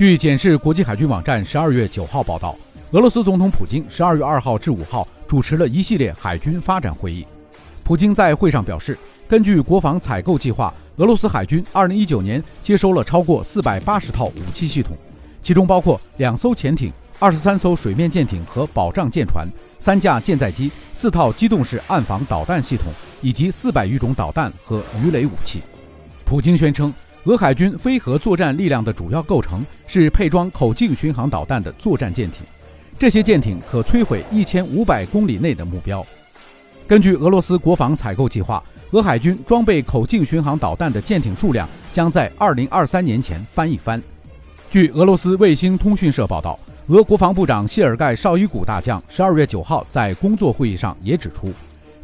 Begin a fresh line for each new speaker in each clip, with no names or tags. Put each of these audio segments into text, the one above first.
据检视国际海军网站十二月九号报道，俄罗斯总统普京十二月二号至五号主持了一系列海军发展会议。普京在会上表示，根据国防采购计划，俄罗斯海军二零一九年接收了超过四百八十套武器系统，其中包括两艘潜艇、二十三艘水面舰艇和保障舰船、三架舰载机、四套机动式岸防导弹系统以及四百余种导弹和鱼雷武器。普京宣称。俄海军飞核作战力量的主要构成是配装口径巡航导弹的作战舰艇，这些舰艇可摧毁一千五百公里内的目标。根据俄罗斯国防采购计划，俄海军装备口径巡航导弹的舰艇数量将在二零二三年前翻一番。据俄罗斯卫星通讯社报道，俄国防部长谢尔盖绍伊古大将十二月九号在工作会议上也指出，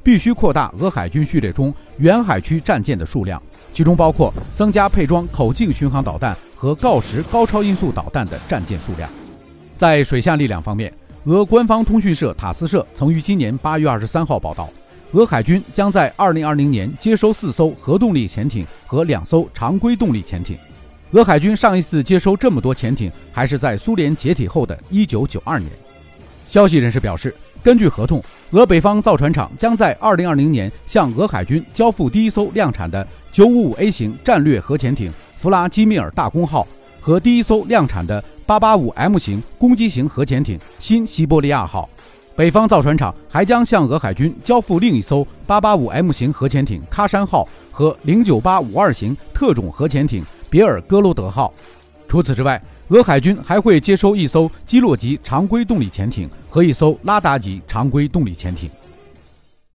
必须扩大俄海军序列中远海区战舰的数量。其中包括增加配装口径巡航导弹和锆石高超音速导弹的战舰数量。在水下力量方面，俄官方通讯社塔斯社曾于今年八月二十三号报道，俄海军将在二零二零年接收四艘核动力潜艇和两艘常规动力潜艇。俄海军上一次接收这么多潜艇，还是在苏联解体后的一九九二年。消息人士表示。根据合同，俄北方造船厂将在2020年向俄海军交付第一艘量产的 955A 型战略核潜艇“弗拉基米尔大公号”和第一艘量产的 885M 型攻击型核潜艇“新西伯利亚号”。北方造船厂还将向俄海军交付另一艘 885M 型核潜艇“喀山号”和09852型特种核潜艇“别尔哥罗德号”。除此之外，俄海军还会接收一艘基洛级常规动力潜艇和一艘拉达级常规动力潜艇。